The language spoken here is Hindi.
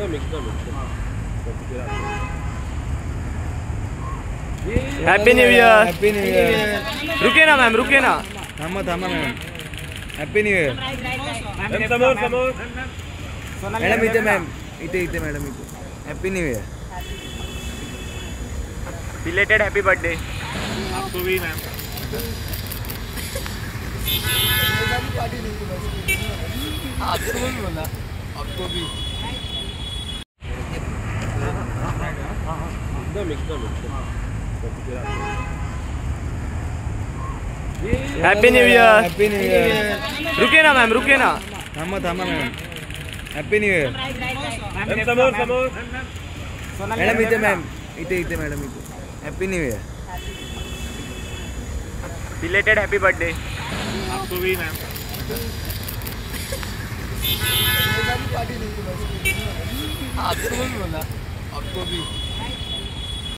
एकदम एकदम happy new year happy new year रुके ना मैम रुके ना। थांबा थांबा मॅम हॅपी न्यू इयर एकदम समोर समोर मॅडम इथे मॅम इथे इथे मॅडम इथे happy new year belated happy birthday आपको भी मैम एकदम एकदम happy new year happy new year रुके ना मैम रुके ना। थांबा थांबा मॅम हॅपी न्यू इयर एकदम समोर समोर मॅडम इथे मॅम इथे इथे मॅडम इथे। Happy new year belated happy birthday आपको भी मैम आपको भी बोला आपको भी।